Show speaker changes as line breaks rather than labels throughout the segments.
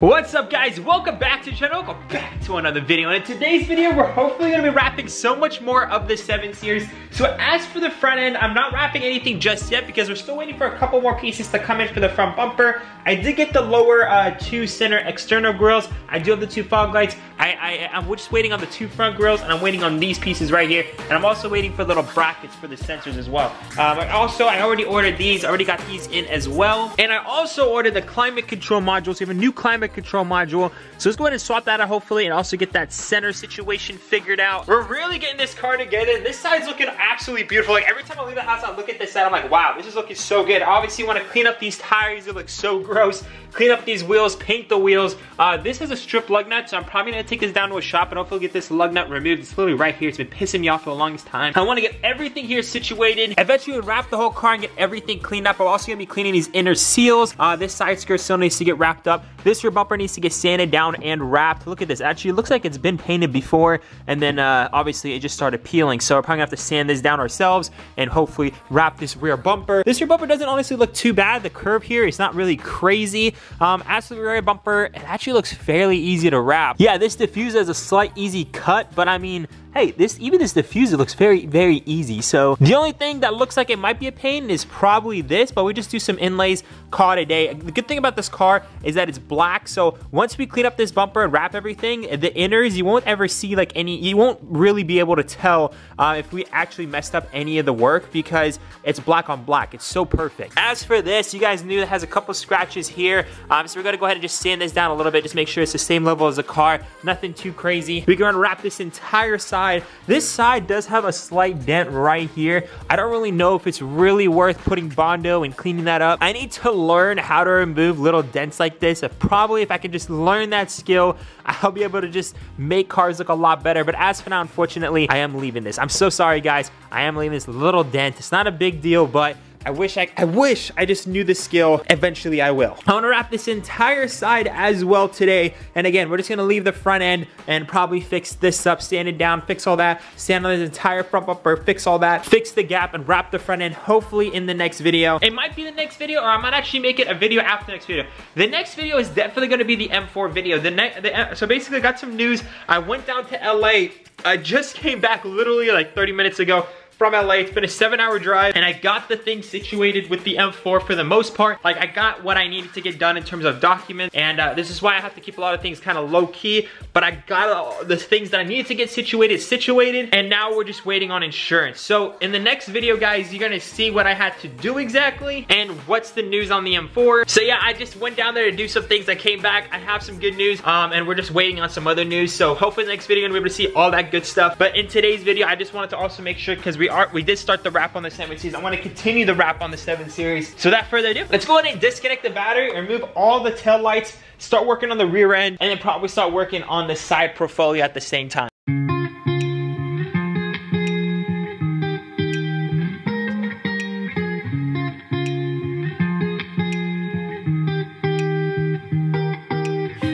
What's up guys, welcome back to the channel, welcome back to another video. And in today's video, we're hopefully gonna be wrapping so much more of the 7 Series. So as for the front end, I'm not wrapping anything just yet because we're still waiting for a couple more pieces to come in for the front bumper. I did get the lower uh, two center external grills. I do have the two fog lights. I, I, I'm just waiting on the two front grills and I'm waiting on these pieces right here. And I'm also waiting for little brackets for the sensors as well. Um, also, I already ordered these, I already got these in as well. And I also ordered the climate control modules. We have a new climate control module. So let's go ahead and swap that out hopefully and also get that center situation figured out. We're really getting this car together. This side's looking absolutely beautiful. Like every time I leave the house, I look at this side, I'm like, wow, this is looking so good. Obviously want to clean up these tires. It looks so gross. Clean up these wheels, paint the wheels. Uh, this is a strip lug nut, so I'm probably gonna take this down to a shop and hopefully get this lug nut removed. It's literally right here. It's been pissing me off for the longest time. I wanna get everything here situated. Eventually wrap the whole car and get everything cleaned up. I'm also gonna be cleaning these inner seals. Uh, this side skirt still needs to get wrapped up. This rear bumper needs to get sanded down and wrapped. Look at this. Actually, it looks like it's been painted before, and then uh, obviously it just started peeling. So we're probably gonna have to sand this down ourselves and hopefully wrap this rear bumper. This rear bumper doesn't honestly look too bad. The curve here is not really crazy. Um, as for the rear bumper, it actually looks fairly easy to wrap. Yeah, this diffuser has a slight easy cut, but I mean, hey, this even this diffuser looks very, very easy. So the only thing that looks like it might be a pain is probably this, but we just do some inlays, call it a day. The good thing about this car is that it's black, so once we clean up this bumper and wrap everything, the inners, you won't ever see like any, you won't really be able to tell uh, if we actually messed up any of the work because it's black on black. It's so perfect. As for this, you guys knew it has a couple scratches here, um, so we're gonna go ahead and just sand this down a little bit, just make sure it's the same level as the car, nothing too crazy. We're gonna wrap this entire side side. This side does have a slight dent right here. I don't really know if it's really worth putting Bondo and cleaning that up. I need to learn how to remove little dents like this. If probably if I can just learn that skill, I'll be able to just make cars look a lot better. But as for now, unfortunately, I am leaving this. I'm so sorry, guys. I am leaving this little dent. It's not a big deal, but I wish I, I wish I just knew the skill. Eventually I will. I wanna wrap this entire side as well today. And again, we're just gonna leave the front end and probably fix this up, sand it down, fix all that, sand on this entire front bumper, fix all that, fix the gap and wrap the front end hopefully in the next video. It might be the next video or I might actually make it a video after the next video. The next video is definitely gonna be the M4 video. The, next, the uh, So basically I got some news. I went down to LA. I just came back literally like 30 minutes ago from LA. It's been a seven hour drive and I got the thing situated with the M4 for the most part. Like I got what I needed to get done in terms of documents and uh, this is why I have to keep a lot of things kind of low key, but I got uh, the things that I needed to get situated, situated, and now we're just waiting on insurance. So in the next video, guys, you're gonna see what I had to do exactly and what's the news on the M4. So yeah, I just went down there to do some things. I came back, I have some good news, um, and we're just waiting on some other news. So hopefully the next video, you're gonna be able to see all that good stuff. But in today's video, I just wanted to also make sure, because we are we did start the wrap on the 7 series. I want to continue the wrap on the 7 series. So without further ado, let's go ahead and disconnect the battery, remove all the tail lights, start working on the rear end, and then probably start working on the side portfolio at the same time.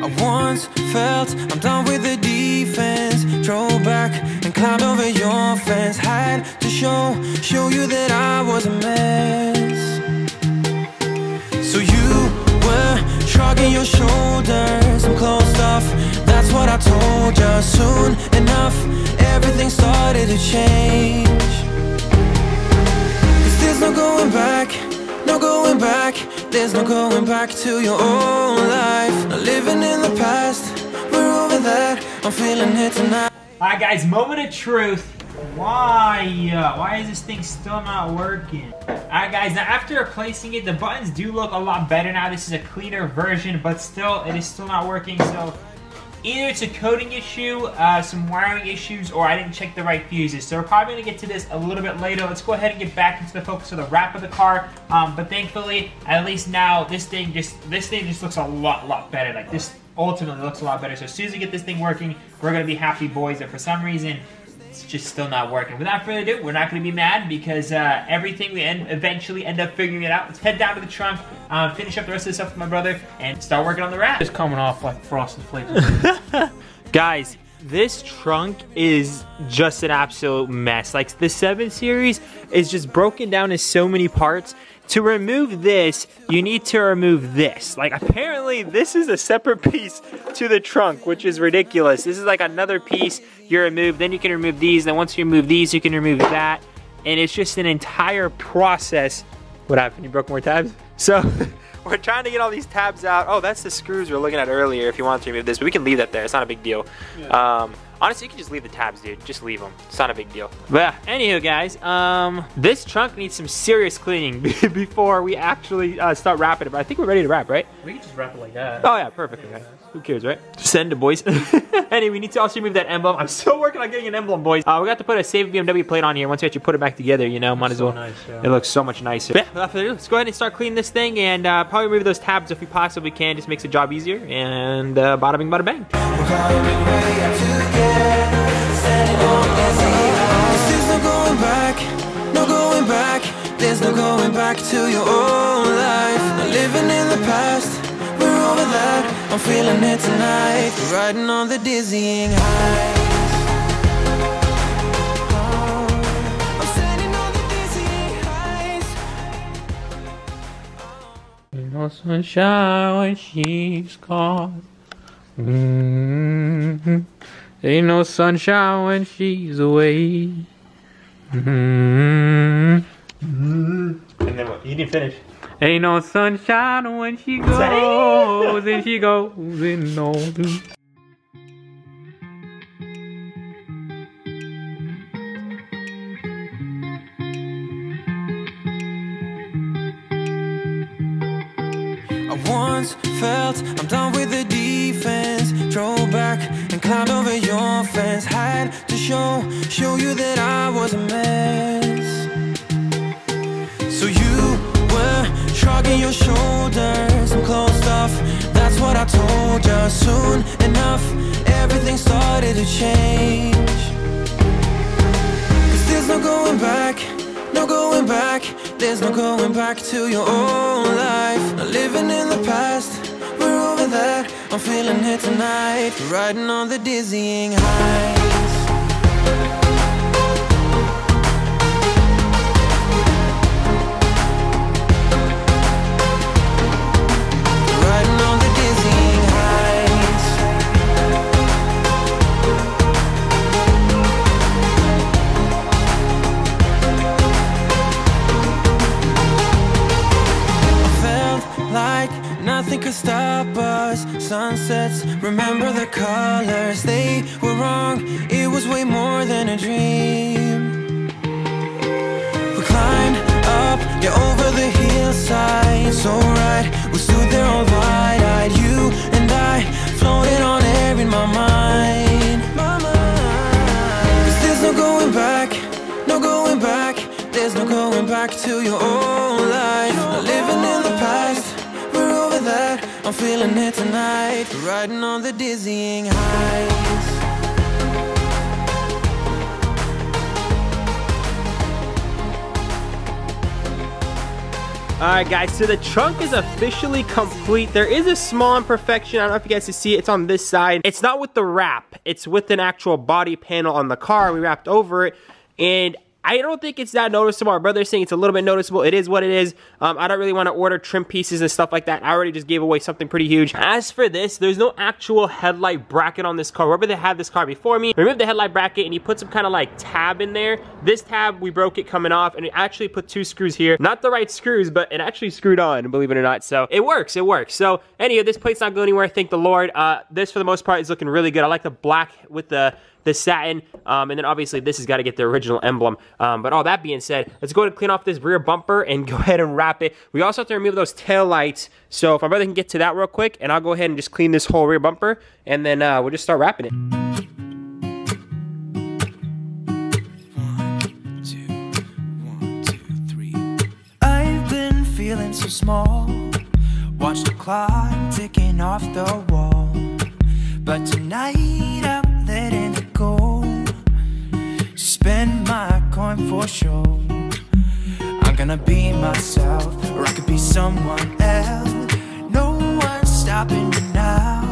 I once felt I'm done with the defense Drove back climbed over your fence. Had to show, show you that I was a mess. So you were shrugging your shoulders. I'm closed off, that's what I told you Soon enough, everything started to change. Cause there's no going back, no going back. There's no going back to your old life. Not living in the past We're over that. I'm feeling it tonight
Alright guys, moment of truth why? Uh, why is this thing still not working? Alright guys, now after replacing it, the buttons do look a lot better now. This is a cleaner version, but still, it is still not working. So either it's a coding issue, uh, some wiring issues, or I didn't check the right fuses. So we're probably going to get to this a little bit later. Let's go ahead and get back into the focus of the wrap of the car. Um, but thankfully, at least now, this thing just this thing just looks a lot, lot better. Like this ultimately looks a lot better. So as soon as we get this thing working, we're going to be happy boys. But for some reason, it's just still not working. Without further ado, we're not going to be mad because uh, everything we end, eventually end up figuring it out. Let's head down to the trunk, uh, finish up the rest of the stuff with my brother, and start working on the wrap.
It's coming off like frosted flakes.
Guys, this trunk is just an absolute mess. Like the 7 Series is just broken down in so many parts. To remove this, you need to remove this. Like apparently this is a separate piece to the trunk, which is ridiculous. This is like another piece you remove, then you can remove these, then once you remove these, you can remove that. And it's just an entire process. What happened? You broke more tabs? So we're trying to get all these tabs out. Oh, that's the screws we were looking at earlier if you want to remove this, but we can leave that there. It's not a big deal. Yeah. Um, Honestly, you can just leave the tabs, dude. Just leave them. It's not a big deal. But yeah, anywho, guys, um, this trunk needs some serious cleaning before we actually uh, start wrapping it. But I think we're ready to wrap, right?
We can just wrap it like that.
Oh yeah, perfect. Okay. Who cares, right? Send it, boys. anyway, we need to also remove that emblem. I'm still working on getting an emblem, boys. Uh, we got to put a save BMW plate on here. Once we actually put it back together, you know, might as well. Nice, yeah. It looks so much nicer. But yeah, let's go ahead and start cleaning this thing and uh, probably remove those tabs if we possibly can. Just makes the job easier. And uh, bada bing, bada bang. No going back to your old life Not living in the past, we're over that I'm feeling it tonight Riding on the dizzying highs no sunshine when she's gone. Mm -hmm. Ain't no sunshine when she's away. Mm -hmm. And then what? You didn't finish. Ain't no sunshine when she goes, and she goes in no. I once felt I'm done with the defense Drove back and climbed over your fence Had to show, show you that I was a mess shrugging your shoulders and closed off That's what I told you Soon enough, everything started to change. Cause there's no going back, no going back. There's no going back to your old life. Not living in the past, we're over that. I'm feeling it tonight. Riding on the dizzying highs Sunsets, remember the colors. They were wrong, it was way more than a dream. We climbed up, yeah, over the hillside. So right, we stood there all wide-eyed. You and I, floating on air in my mind. Cause there's no going back, no going back. There's no going back to your old life I'm feeling it tonight Riding on the dizzying highs Alright guys, so the trunk is officially complete. There is a small imperfection. I don't know if you guys can see it. It's on this side. It's not with the wrap. It's with an actual body panel on the car. We wrapped over it. And I don't think it's that noticeable. Our brother's saying it's a little bit noticeable. It is what it is. Um, I don't really want to order trim pieces and stuff like that. I already just gave away something pretty huge. As for this, there's no actual headlight bracket on this car. Whoever they had this car before me, removed the headlight bracket and he put some kind of like tab in there. This tab, we broke it coming off and it actually put two screws here. Not the right screws, but it actually screwed on, believe it or not. So it works, it works. So anyway, this plate's not going anywhere, thank the Lord. Uh, this for the most part is looking really good. I like the black with the the satin, um, and then obviously this has got to get the original emblem. Um, but all that being said, let's go ahead and clean off this rear bumper and go ahead and wrap it. We also have to remove those tail lights. So if my brother can get to that real quick, and I'll go ahead and just clean this whole rear bumper, and then uh, we'll just start wrapping it. so small Watch the clock ticking off the wall But tonight I'm for sure. I'm gonna be myself, or I could be someone else. No one's stopping me now.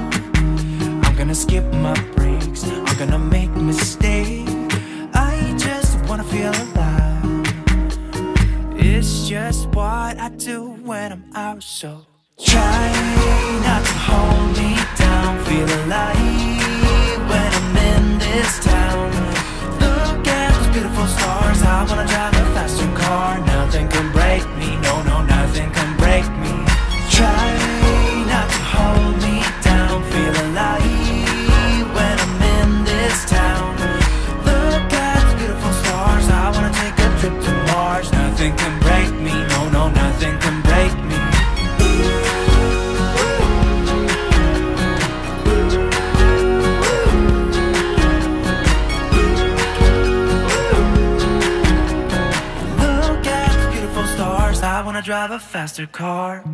I'm gonna skip my breaks. I'm
gonna make mistakes. I just wanna feel alive. It's just what I do when I'm out, so try not to hold me down. Feel alive when I'm in this stars. I wanna drive a faster car. Nothing can break me. Drive a faster car.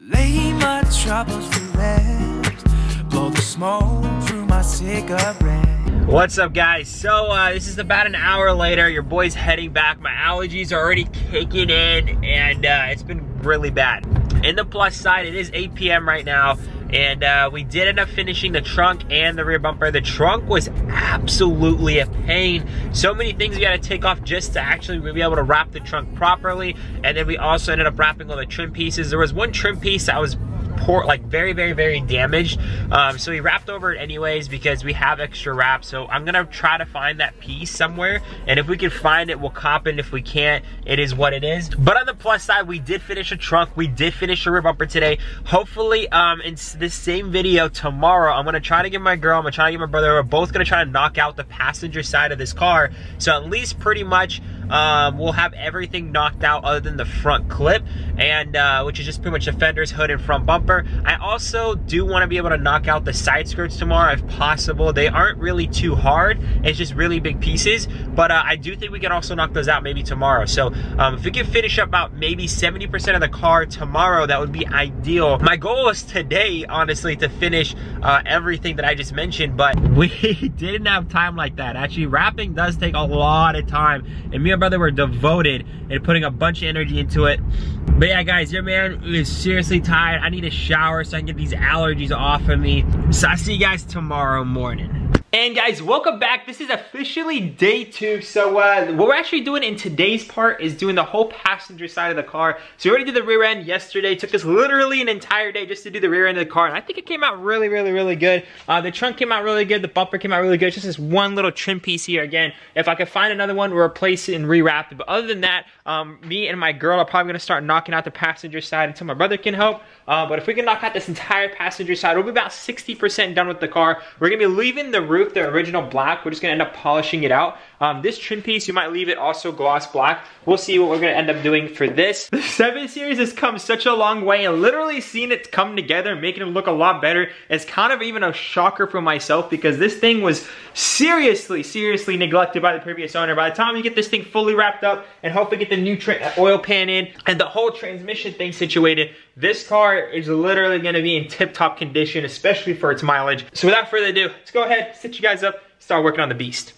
Lay my troubles to rest. Blow the smoke through my cigarette.
What's up guys? So uh, this is about an hour later. Your boy's heading back. My allergies are already kicking in and uh, it's been really bad. In the plus side, it is 8 p.m. right now and uh, we did end up finishing the trunk and the rear bumper. The trunk was absolutely a pain. So many things we had to take off just to actually be able to wrap the trunk properly. And then we also ended up wrapping all the trim pieces. There was one trim piece that was poor, like very, very, very damaged. Um, so we wrapped over it anyways because we have extra wrap. So I'm gonna try to find that piece somewhere. And if we can find it, we'll cop it. If we can't, it is what it is. But on the plus side, we did finish a trunk. We did finish a rear bumper today. Hopefully, um, in this same video tomorrow, I'm gonna try to get my girl, I'm gonna try to get my brother, we're both gonna try to knock out the passenger side of this car. So at least pretty much um, we'll have everything knocked out other than the front clip, and uh, which is just pretty much the fenders, hood, and front bumper. I also do want to be able to knock out the side skirts tomorrow if possible. They aren't really too hard. It's just really big pieces, but uh, I do think we can also knock those out maybe tomorrow. So um, if we can finish up about maybe 70% of the car tomorrow, that would be ideal. My goal is today, honestly, to finish uh, everything that I just mentioned, but we didn't have time like that. Actually, wrapping does take a lot of time, and me and brother were devoted and putting a bunch of energy into it. But yeah, guys, your man is seriously tired. I need a shower so I can get these allergies off of me. So I'll see you guys tomorrow morning. And guys, welcome back. This is officially day two. So uh, what we're actually doing in today's part is doing the whole passenger side of the car. So we already did the rear end yesterday. It took us literally an entire day just to do the rear end of the car. And I think it came out really, really, really good. Uh, the trunk came out really good. The bumper came out really good. It's just this one little trim piece here. Again, if I could find another one, we'll replace it and rewrap it. But other than that, um, me and my girl are probably going to start knocking out the passenger side until my brother can help. Uh, but if we can knock out this entire passenger side, we'll be about 60% done with the car. We're to be leaving the roof, the original black. We're just to end up polishing it out. Um, this trim piece, you might leave it also gloss black. We'll see what we're to end up doing for this. The 7 Series has come such a long way and literally seeing it come together, making it look a lot better is kind of even a shocker for myself because this thing was seriously, seriously neglected by the previous owner. By the time we get this thing fully wrapped up and hopefully get the new oil pan in and the whole transmission thing situated, this car is literally going to be in tip-top condition, especially for its mileage. So without further ado, let's go ahead, sit you guys up, start working on the beast.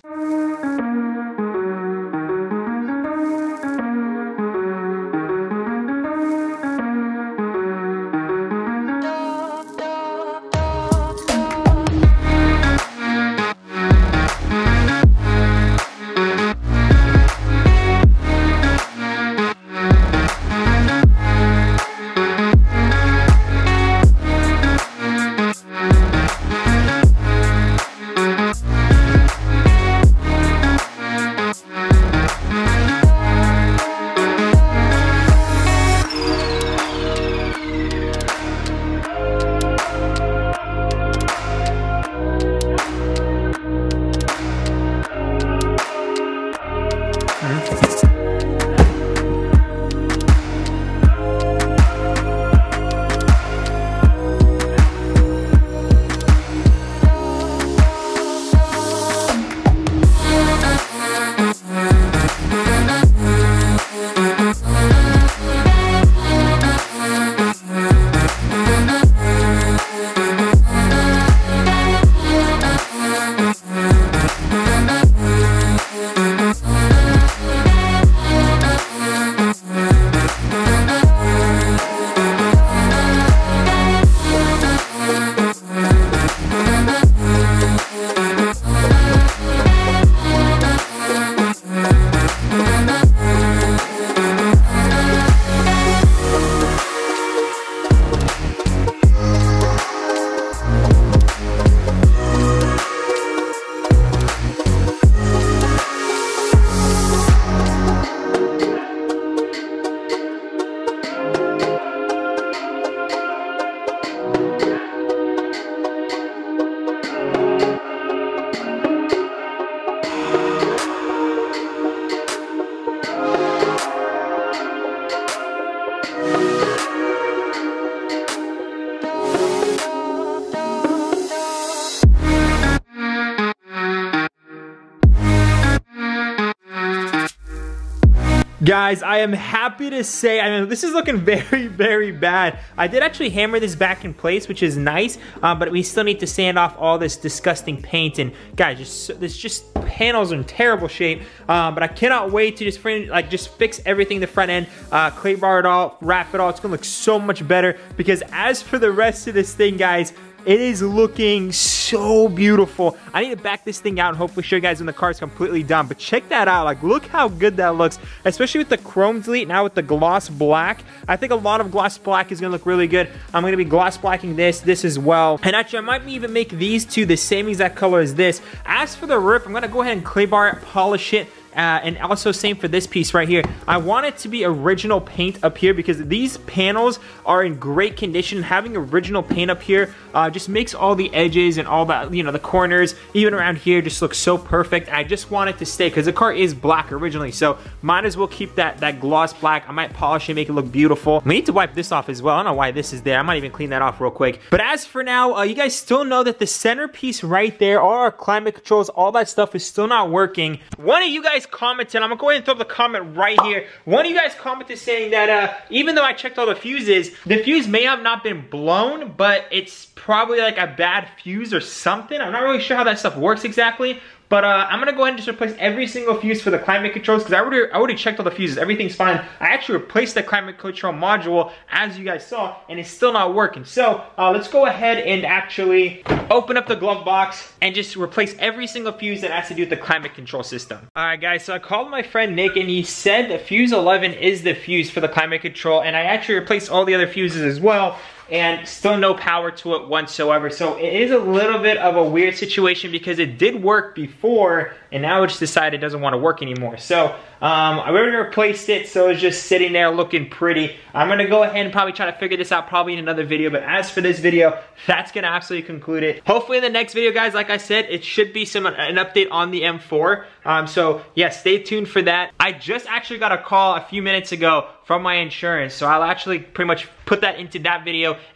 Guys, I am happy to say, I mean, this is looking very, very bad. I did actually hammer this back in place, which is nice, uh, but we still need to sand off all this disgusting paint. And guys, just this just panels are in terrible shape. Uh, but I cannot wait to just like just fix everything the front end, uh, clay bar it all, wrap it all. It's gonna look so much better because as for the rest of this thing, guys, it is looking so beautiful. I need to back this thing out and hopefully show you guys when the car is completely done. But check that out. Like, look how good that looks, especially with the chrome delete now with the gloss black. I think a lot of gloss black is to look really good. I'm to be gloss blacking this, this as well. And actually, I might even make these two the same exact color as this. As for the roof, I'm to go ahead and clay bar it, polish it, uh, and also same for this piece right here. I want it to be original paint up here because these panels are in great condition. Having original paint up here uh, just makes all the edges and all that, you know, the corners, even around here, just look so perfect. I just want it to stay because the car is black originally, so might as well keep that, that gloss black. I might polish it, make it look beautiful. We need to wipe this off as well. I don't know why this is there. I might even clean that off real quick. But as for now, uh, you guys still know that the centerpiece right there, all our climate controls, all that stuff is still not working. One of you guys commented, I'm gonna go ahead and throw the comment right here. One of you guys commented saying that uh, even though I checked all the fuses, the fuse may have not been blown, but it's probably like a bad fuse or something. I'm not really sure how that stuff works exactly, but uh, I'm gonna go ahead and just replace every single fuse for the climate controls because I already, I already checked all the fuses. Everything's fine. I actually replaced the climate control module as you guys saw and it's still not working. So uh, let's go ahead and actually open up the glove box and just replace every single fuse that has to do with the climate control system. All right guys, so I called my friend Nick and he said that fuse 11 is the fuse for the climate control and I actually replaced all the other fuses as well and still no power to it whatsoever. So it is a little bit of a weird situation because it did work before and now it just decided it doesn't want to work anymore. So um, I already replaced it, so it's just sitting there looking pretty. I'm gonna go ahead and probably try to figure this out probably in another video, but as for this video, that's gonna absolutely conclude it. Hopefully in the next video, guys, like I said, it should be some an update on the M4. Um, so yeah, stay tuned for that. I just actually got a call a few minutes ago from my insurance. So I'll actually pretty much put that into that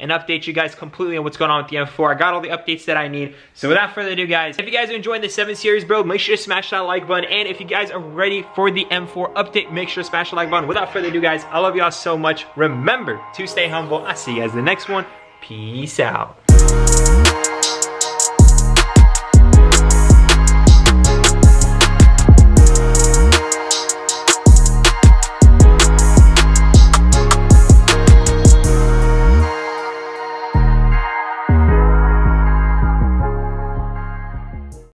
and update you guys completely on what's going on with the M4. I got all the updates that I need. So without further ado, guys, if you guys are enjoying the 7 Series build, make sure to smash that like button. And if you guys are ready for the M4 update, make sure to smash the like button. Without further ado, guys, I love y'all so much. Remember to stay humble. I'll see you guys in the next one. Peace out.